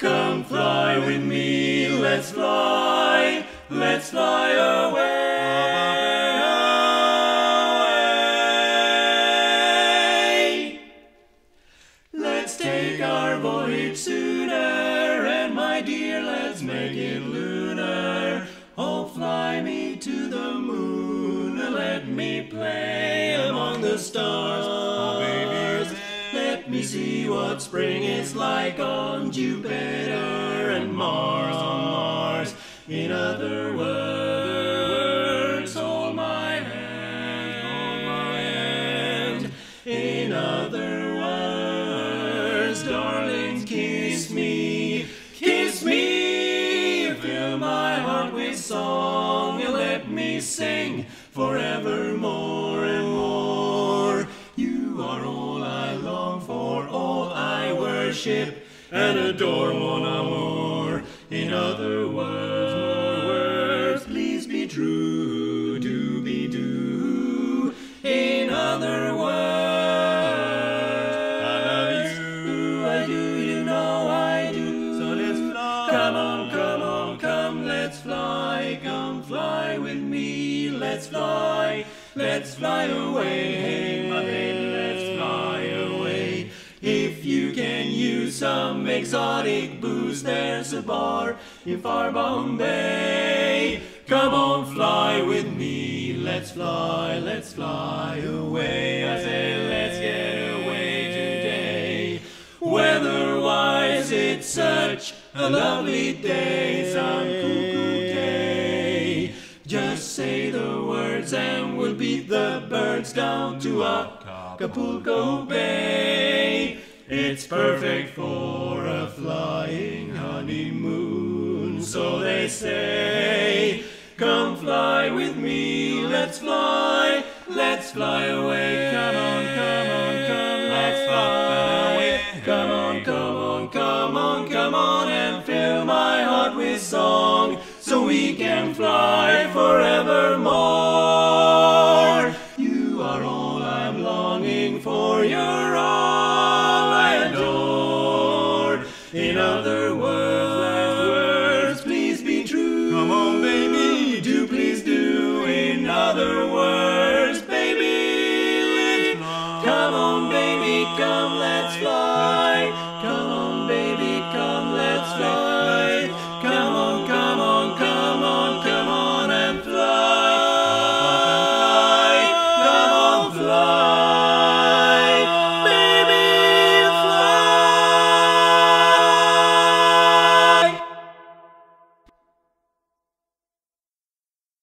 Come fly with me, let's fly, let's fly away. Let's take our voyage sooner, and my dear, let's make it lunar. Oh, fly me to the moon, and let me play among the stars. Me see what spring is like on Jupiter and Mars, on Mars. In other words, hold my hand, hold my hand. In other words, darling, kiss me, kiss me. Fill my heart with song and let me sing forevermore worship and adore, mon amour. In other words, more words, please be true, do be do. In other words, I love you, I do, you know I do. So let's fly. Come on, come on, come, let's fly, come fly with me, let's fly, let's fly away, hey, my baby, let's fly away. If you some exotic booze, there's a bar in far Bombay. Come on, fly with me, let's fly, let's fly away. I say, let's get away today. Weather-wise, it's such a lovely day, some cuckoo day. Just say the words and we'll beat the birds down to Acapulco Bay. It's perfect for a flying honeymoon, so they say. Come fly with me, let's fly, let's fly away. Come on, come on, come, let's fly away. Come on, come on, come on, come on, and fill my heart with song, so we can fly forevermore. You are all I'm longing for.